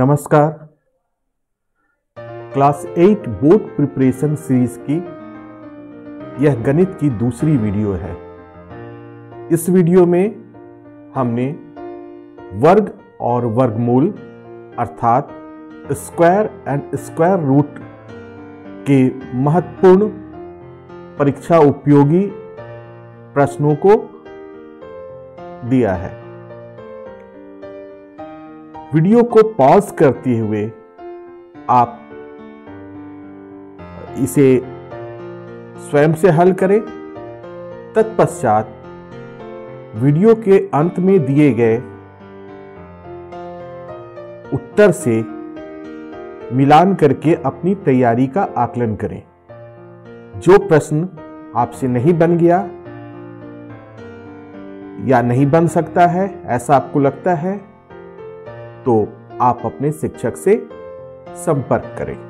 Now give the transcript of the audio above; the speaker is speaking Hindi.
नमस्कार। Class eight board preparation series की यह गणित की दूसरी वीडियो है। इस वीडियो में हमने वर्ग और वर्गमूल अर्थात स्क्वायर एंड स्क्वायर रूट के महत्वपूर्ण परीक्षा उपयोगी प्रश्नों को दिया है। वीडियो को पॉज करते हुए आप इसे स्वयं से हल करें। तत्पश्चात वीडियो के अंत में दिए गए उत्तर से मिलान करके अपनी तैयारी का आकलन करें। जो प्रश्न आपसे नहीं बन गया या नहीं बन सकता है, ऐसा आपको लगता है तो आप अपने शिक्षक से संपर्क करें।